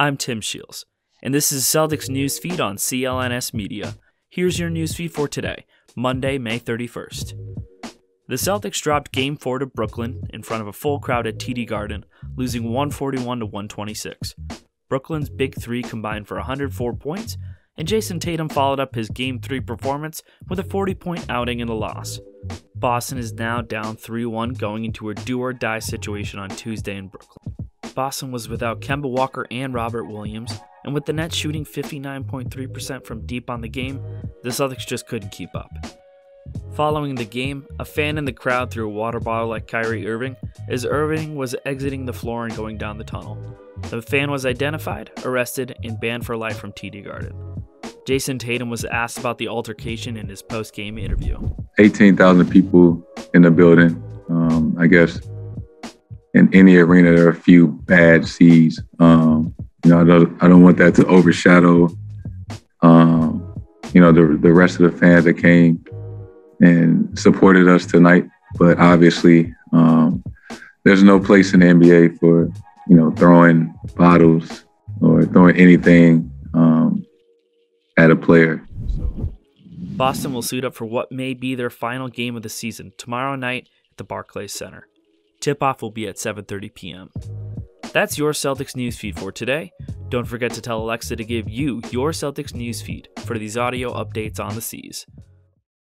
I'm Tim Shields, and this is Celtics news feed on CLNS Media. Here's your news feed for today, Monday, May 31st. The Celtics dropped Game 4 to Brooklyn in front of a full crowd at TD Garden, losing 141 to 126. Brooklyn's big three combined for 104 points, and Jayson Tatum followed up his Game 3 performance with a 40 point outing in the loss. Boston is now down 3 1 going into a do or die situation on Tuesday in Brooklyn. Boston was without Kemba Walker and Robert Williams, and with the Nets shooting 59.3% from deep on the game, the Celtics just couldn't keep up. Following the game, a fan in the crowd threw a water bottle at Kyrie Irving as Irving was exiting the floor and going down the tunnel. The fan was identified, arrested, and banned for life from TD Garden. Jayson Tatum was asked about the altercation in his post game interview. 18,000 people in the building. Um, I guess in any arena, there are a few bad seeds. Um, you know, I don't, I don't want that to overshadow, um, you know, the, the rest of the fans that came and supported us tonight. But obviously, um, there's no place in the NBA for, you know, throwing bottles or throwing anything um, at a player. Boston will suit up for what may be their final game of the season tomorrow night at the Barclays Center. Tip-off will be at 7:30 p.m. That's your Celtics news feed for today. Don't forget to tell Alexa to give you your Celtics news feed for these audio updates on the seas.